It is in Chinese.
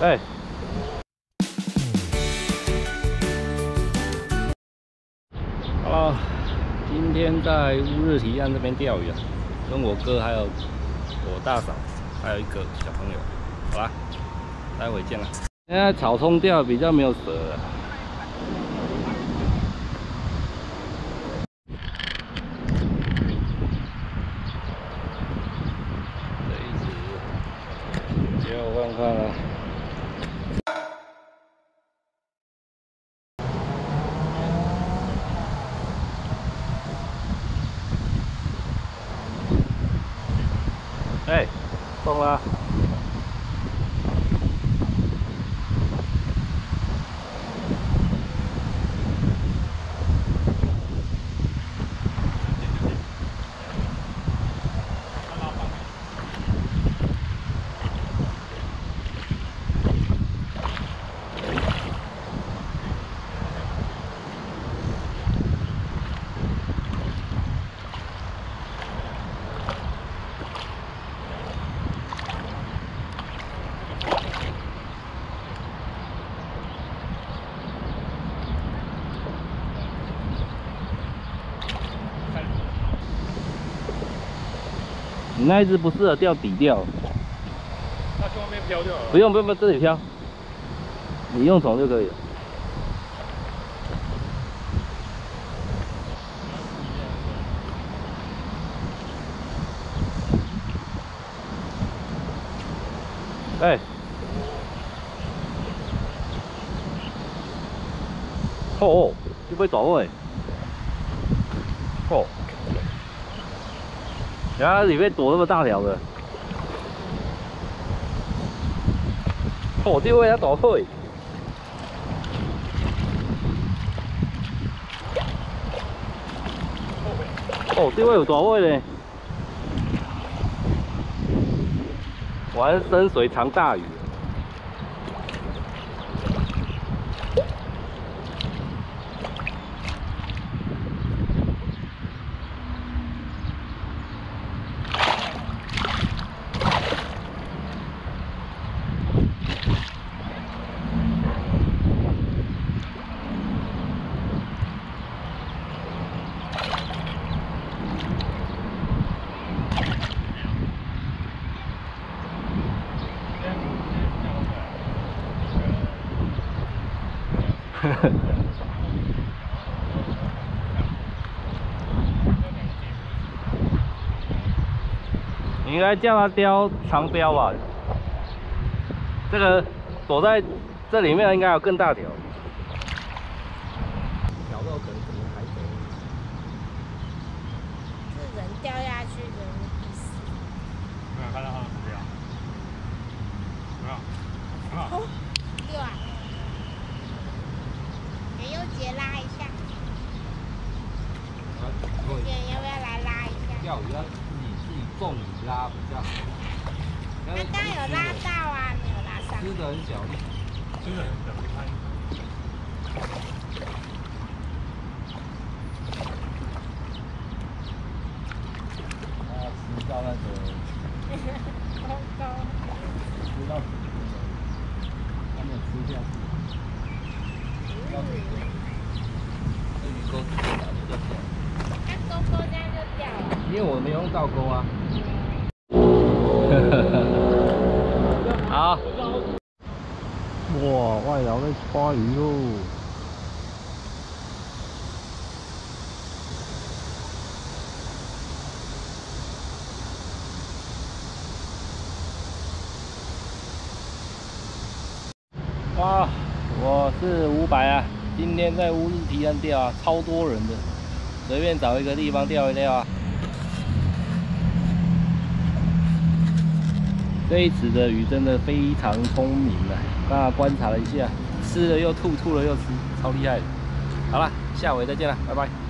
哎。Hello，今天在乌日堤岸这边钓鱼啊，跟我哥还有我大嫂，还有一个小朋友。好啦，待会见了。现在草冲钓比较没有蛇。看了，哎，中了。你那一只不适合钓底钓，它去外面漂掉了。不用不用不用，这里漂，你用虫就可以了。哎，哦，这边大位，哦。然后里面躲那么大条的，哦，这位要躲会，哦，这位有大位嘞，玩深水藏大鱼。你应该叫它雕长标吧？这个躲在这里面应该有更大条。条肉可能可能还多。是人掉下去的意思。没有看到他的目标。没有。哦，对啊。给优杰拉一下。优杰要不要来拉一下？钓鱼要自己自己重鱼拉比较好。刚刚有拉到啊，没有拉上。吃的很小力，吃的很小，你看。啊，吃到那个。吃到死，还没有吃下去。要这鱼钩子打比较小。那钩钩这样就掉了。因为我没用倒钩啊。好。哇，外劳在抓鱼喽！哇，我是五百啊，今天在乌日堤岸钓啊，超多人的，随便找一个地方钓一钓啊。这一池的鱼真的非常聪明啊！刚刚观察了一下，吃了又吐，吐了又吃，超厉害的。好了，下回再见了，拜拜。